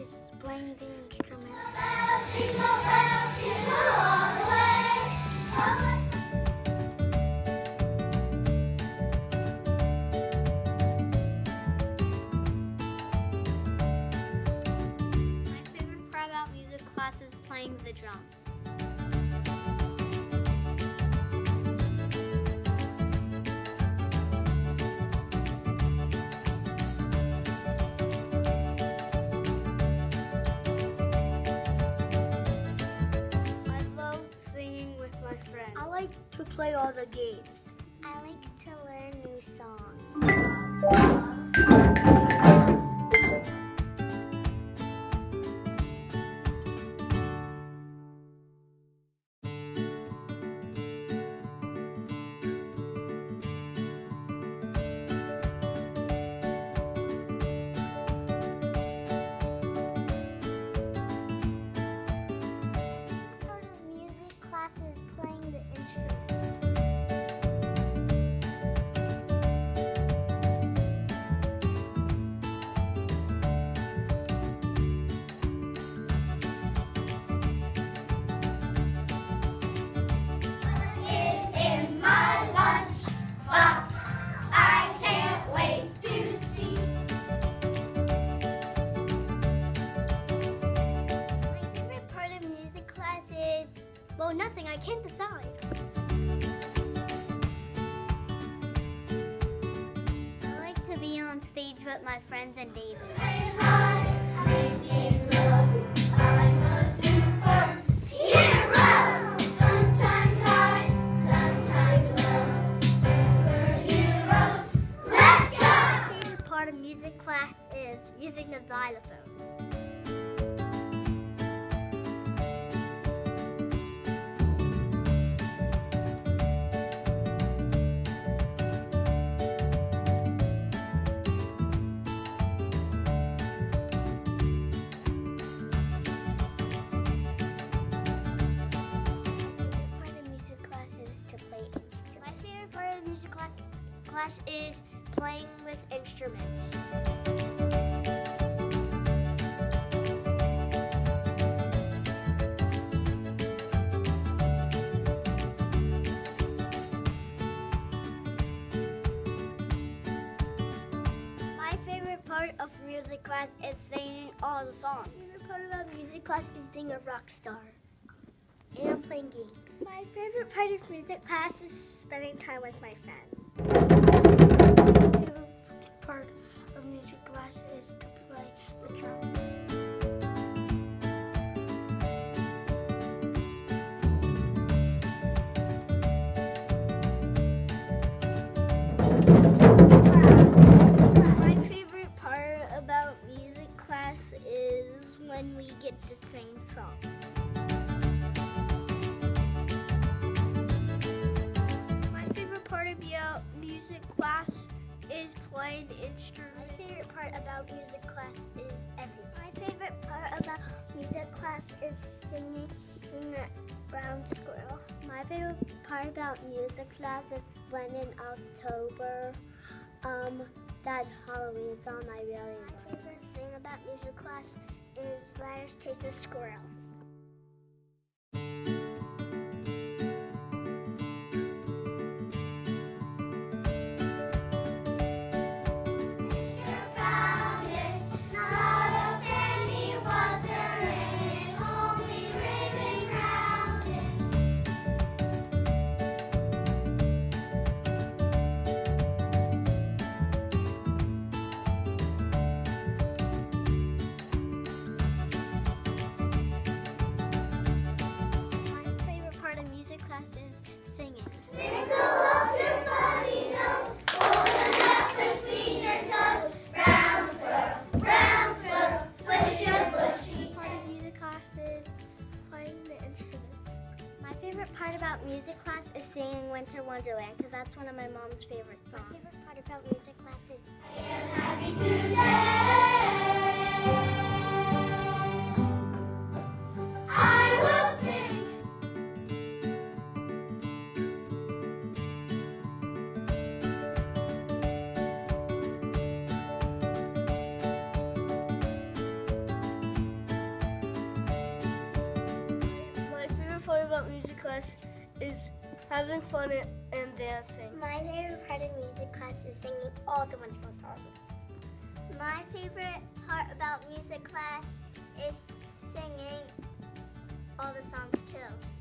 is playing the instrument. My favorite part about music class is playing the drum. To play all the games. I like to learn new songs. Of music class is, well, nothing. I can't decide. I like to be on stage with my friends and David. My favorite part of music class is using the xylophone. Class is playing with instruments. My favorite part of music class is singing all the songs. My favorite part about music class is being a rock star and playing games. My favorite part of music class is spending time with my friends. My favorite part of music class is to play the. My favorite part about music class is when we get to sing songs. Is playing the instrument. My favorite part about music class is everything. My favorite part about music class is singing in the Brown Squirrel. My favorite part about music class is when in October, um, that Halloween song I really love. My favorite thing about music class is Let's Chase the Squirrel. Music class is singing Winter Wonderland because that's one of my mom's favorite songs. Having fun and, dancing. My favorite part of music class is singing all the wonderful songs. My favorite part about music class is singing all the songs too.